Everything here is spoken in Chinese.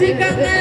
金刚呢？